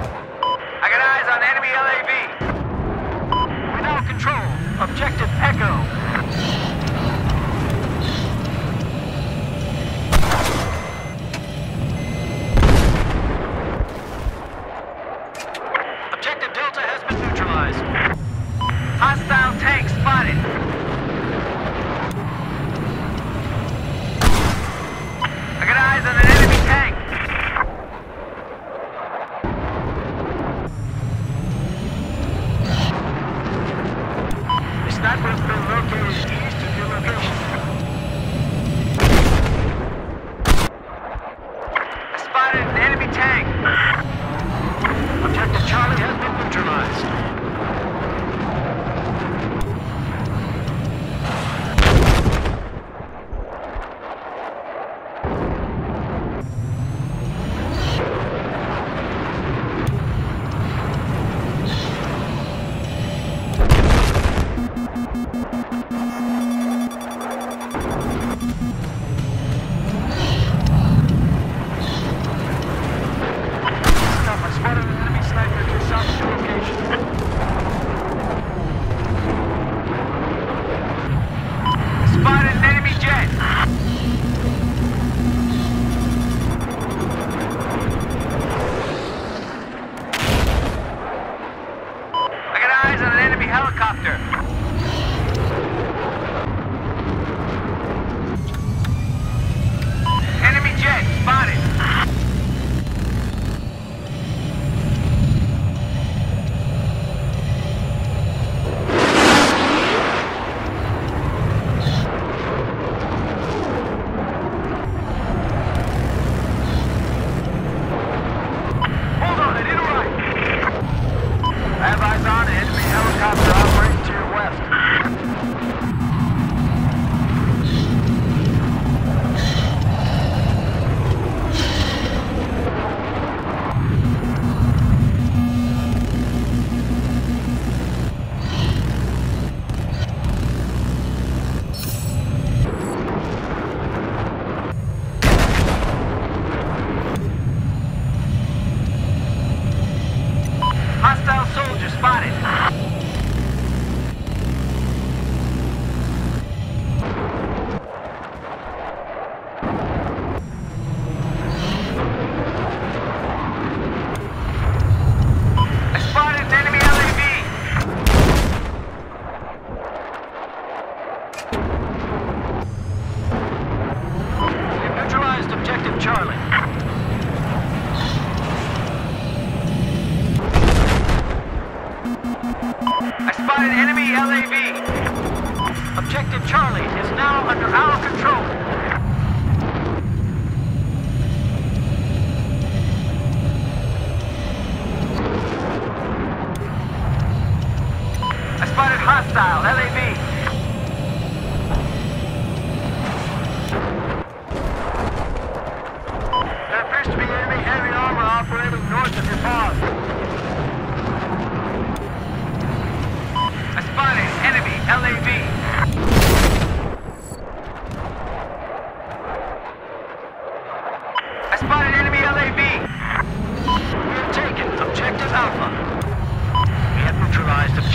I got eyes on enemy LAV. Without control. Objective Echo.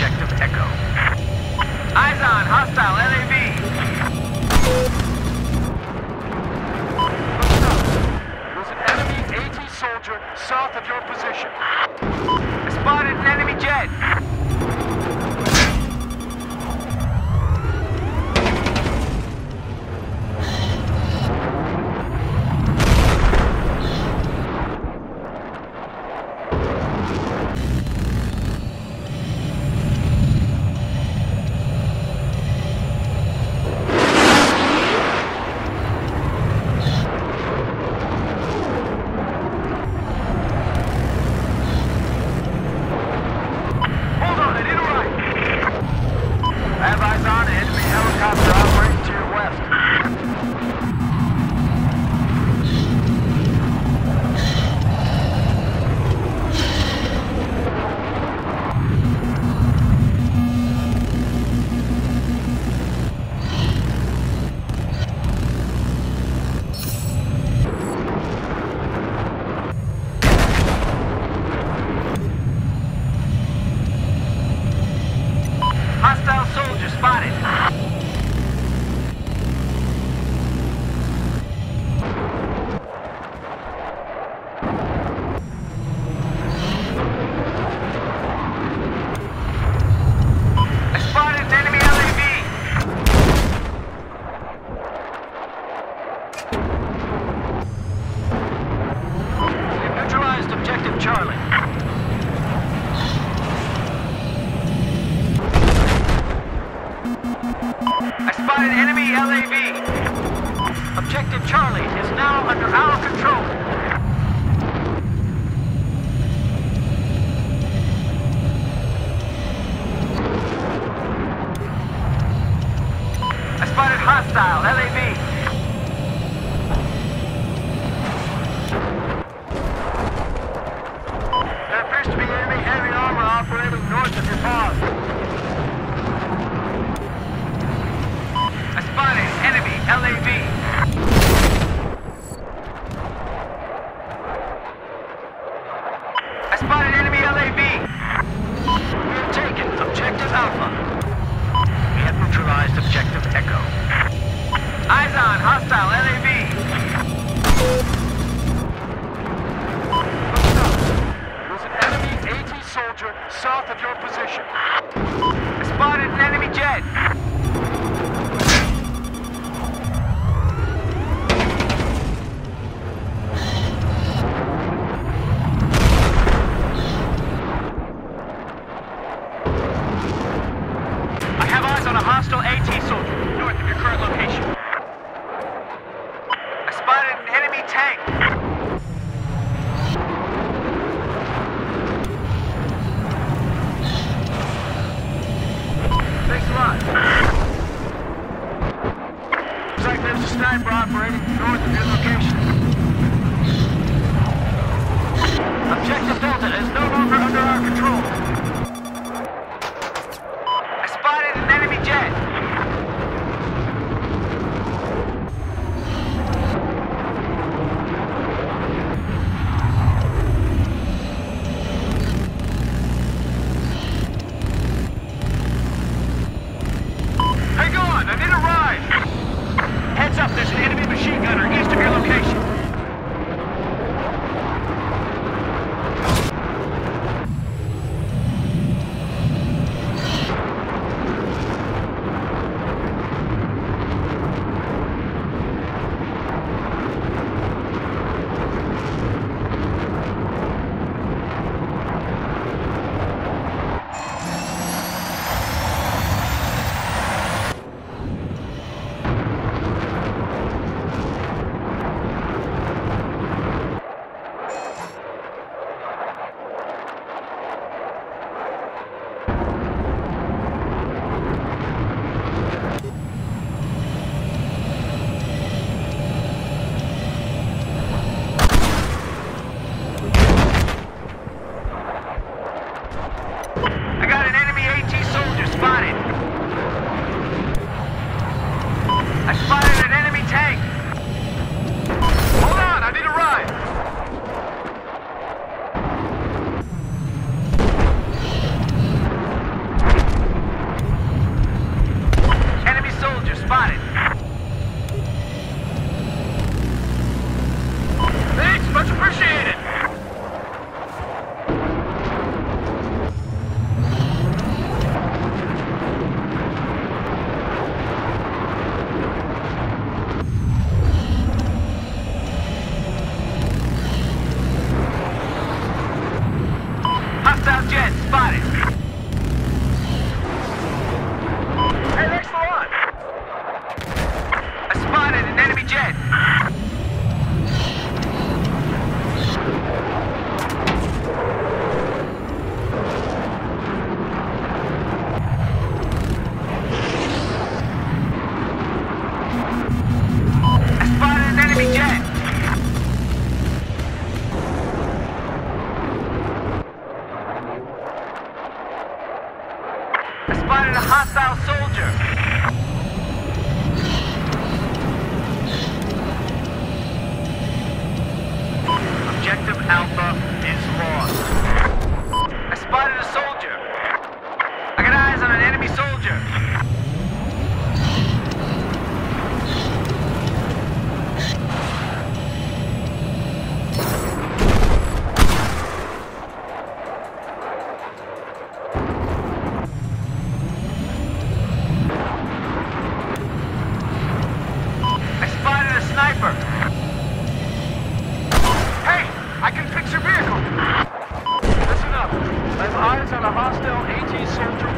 Objective Echo. Eyes on hostile spotted. Of your position. Central.